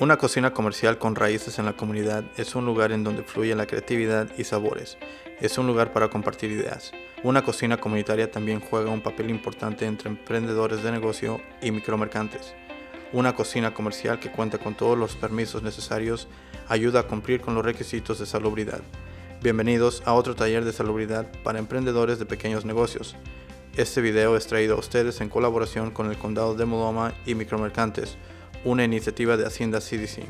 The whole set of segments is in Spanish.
Una cocina comercial con raíces en la comunidad es un lugar en donde fluye la creatividad y sabores. Es un lugar para compartir ideas. Una cocina comunitaria también juega un papel importante entre emprendedores de negocio y micromercantes. Una cocina comercial que cuenta con todos los permisos necesarios ayuda a cumplir con los requisitos de salubridad. Bienvenidos a otro taller de salubridad para emprendedores de pequeños negocios. Este video es traído a ustedes en colaboración con el Condado de Modoma y Micromercantes una iniciativa de Hacienda CDC.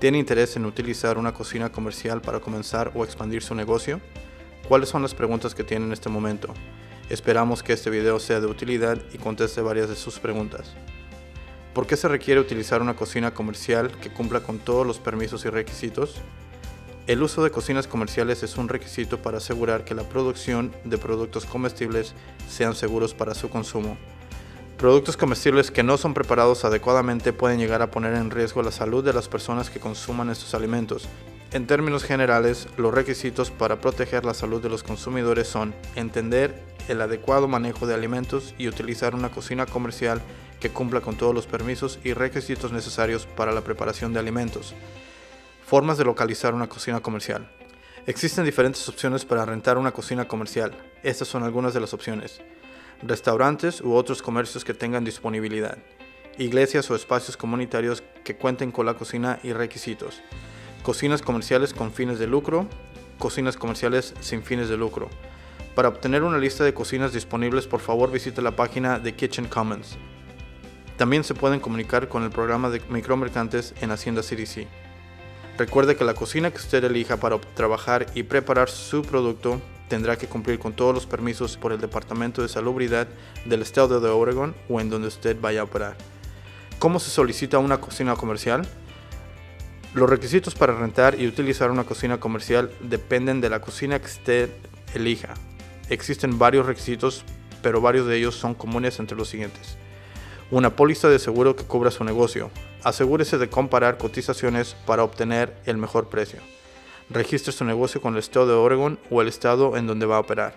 ¿Tiene interés en utilizar una cocina comercial para comenzar o expandir su negocio? ¿Cuáles son las preguntas que tiene en este momento? Esperamos que este video sea de utilidad y conteste varias de sus preguntas. ¿Por qué se requiere utilizar una cocina comercial que cumpla con todos los permisos y requisitos? El uso de cocinas comerciales es un requisito para asegurar que la producción de productos comestibles sean seguros para su consumo. Productos comestibles que no son preparados adecuadamente pueden llegar a poner en riesgo la salud de las personas que consuman estos alimentos. En términos generales, los requisitos para proteger la salud de los consumidores son entender el adecuado manejo de alimentos y utilizar una cocina comercial que cumpla con todos los permisos y requisitos necesarios para la preparación de alimentos. Formas de localizar una cocina comercial. Existen diferentes opciones para rentar una cocina comercial. Estas son algunas de las opciones restaurantes u otros comercios que tengan disponibilidad, iglesias o espacios comunitarios que cuenten con la cocina y requisitos, cocinas comerciales con fines de lucro, cocinas comerciales sin fines de lucro. Para obtener una lista de cocinas disponibles, por favor visite la página de Kitchen Commons. También se pueden comunicar con el programa de micromercantes en Hacienda CDC. Recuerde que la cocina que usted elija para trabajar y preparar su producto tendrá que cumplir con todos los permisos por el Departamento de Salubridad del Estado de Oregon o en donde usted vaya a operar. ¿Cómo se solicita una cocina comercial? Los requisitos para rentar y utilizar una cocina comercial dependen de la cocina que usted elija. Existen varios requisitos, pero varios de ellos son comunes entre los siguientes. Una póliza de seguro que cubra su negocio. Asegúrese de comparar cotizaciones para obtener el mejor precio registre su negocio con el estado de Oregon o el estado en donde va a operar.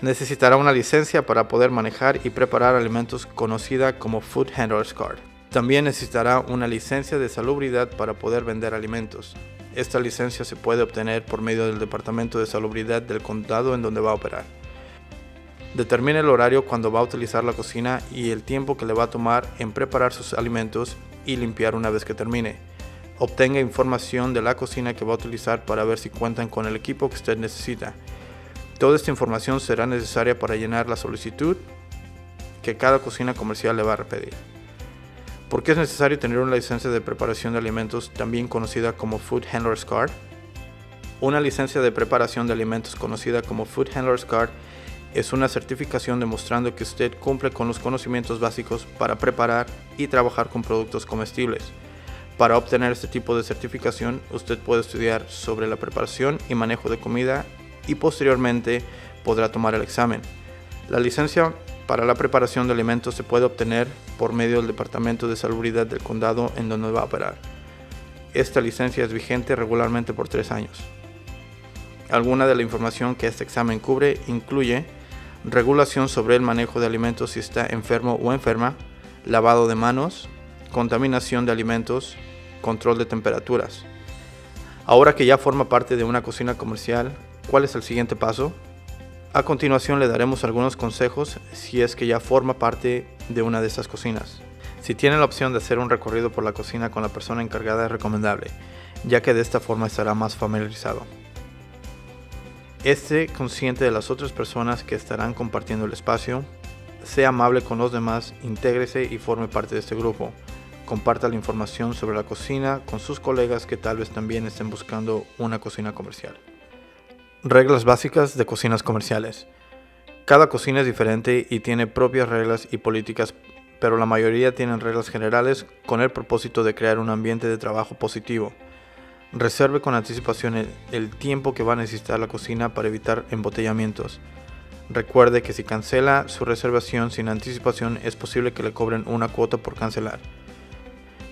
Necesitará una licencia para poder manejar y preparar alimentos conocida como Food Handler's Card. También necesitará una licencia de salubridad para poder vender alimentos. Esta licencia se puede obtener por medio del Departamento de Salubridad del condado en donde va a operar. Determine el horario cuando va a utilizar la cocina y el tiempo que le va a tomar en preparar sus alimentos y limpiar una vez que termine obtenga información de la cocina que va a utilizar para ver si cuentan con el equipo que usted necesita. Toda esta información será necesaria para llenar la solicitud que cada cocina comercial le va a repetir. ¿Por qué es necesario tener una licencia de preparación de alimentos, también conocida como Food Handler's Card? Una licencia de preparación de alimentos conocida como Food Handler's Card es una certificación demostrando que usted cumple con los conocimientos básicos para preparar y trabajar con productos comestibles. Para obtener este tipo de certificación, usted puede estudiar sobre la preparación y manejo de comida y posteriormente podrá tomar el examen. La licencia para la preparación de alimentos se puede obtener por medio del Departamento de Salubridad del condado en donde va a operar. Esta licencia es vigente regularmente por tres años. Alguna de la información que este examen cubre incluye regulación sobre el manejo de alimentos si está enfermo o enferma, lavado de manos, contaminación de alimentos, control de temperaturas. Ahora que ya forma parte de una cocina comercial, ¿cuál es el siguiente paso? A continuación le daremos algunos consejos si es que ya forma parte de una de estas cocinas. Si tiene la opción de hacer un recorrido por la cocina con la persona encargada es recomendable, ya que de esta forma estará más familiarizado. Esté consciente de las otras personas que estarán compartiendo el espacio, sea amable con los demás, intégrese y forme parte de este grupo. Comparta la información sobre la cocina con sus colegas que tal vez también estén buscando una cocina comercial. Reglas básicas de cocinas comerciales. Cada cocina es diferente y tiene propias reglas y políticas, pero la mayoría tienen reglas generales con el propósito de crear un ambiente de trabajo positivo. Reserve con anticipación el, tiempo que va a necesitar la cocina para evitar embotellamientos. Recuerde que si cancela su reservación sin anticipación es posible que le cobren una cuota por cancelar.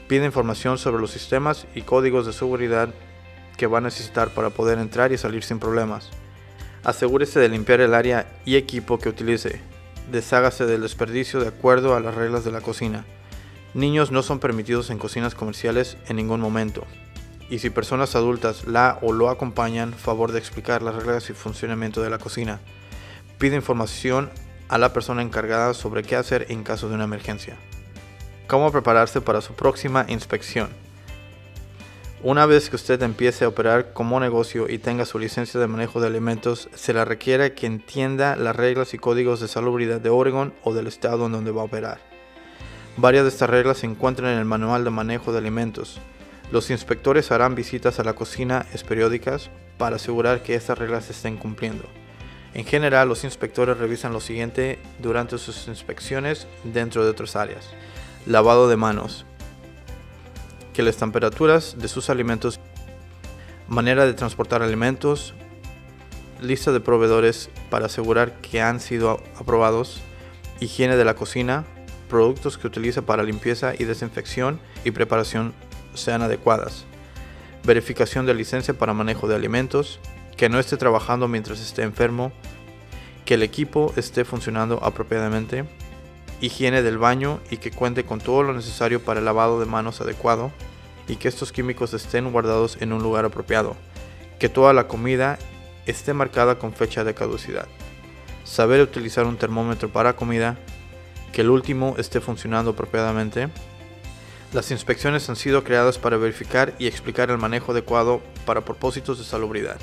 Pide información sobre los sistemas y códigos de seguridad que va a necesitar para poder entrar y salir sin problemas. Asegúrese de limpiar el área y equipo que utilice. Deshágase del desperdicio de acuerdo a las reglas de la cocina. Niños no son permitidos en cocinas comerciales en ningún momento. Y si personas adultas la o lo acompañan, favor de explicar las reglas y funcionamiento de la cocina. Pide información a la persona encargada sobre qué hacer en caso de una emergencia. Cómo prepararse para su próxima inspección. Una vez que usted empiece a operar como negocio y tenga su licencia de manejo de alimentos, se le requiere que entienda las reglas y códigos de salubridad de Oregon o del estado en donde va a operar. Varias de estas reglas se encuentran en el Manual de Manejo de Alimentos. Los inspectores harán visitas a la cocina periódicas para asegurar que estas reglas se estén cumpliendo. En general, los inspectores revisan lo siguiente durante sus inspecciones dentro de otras áreas. Lavado de manos, que las temperaturas de sus alimentos, manera de transportar alimentos, lista de proveedores para asegurar que han sido aprobados, higiene de la cocina, productos que utiliza para limpieza y desinfección y preparación sean adecuadas, verificación de licencia para manejo de alimentos, que no esté trabajando mientras esté enfermo, que el equipo esté funcionando apropiadamente, higiene del baño y que cuente con todo lo necesario para el lavado de manos adecuado y que estos químicos estén guardados en un lugar apropiado, que toda la comida esté marcada con fecha de caducidad, saber utilizar un termómetro para comida, que el último esté funcionando apropiadamente. Las inspecciones han sido creadas para verificar y explicar el manejo adecuado para propósitos de salubridad.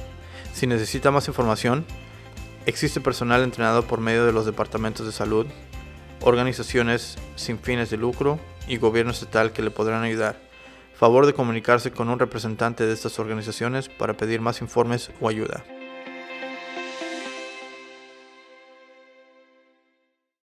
Si necesita más información, existe personal entrenado por medio de los departamentos de salud, organizaciones sin fines de lucro y gobierno estatal que le podrán ayudar. Favor de comunicarse con un representante de estas organizaciones para pedir más informes o ayuda.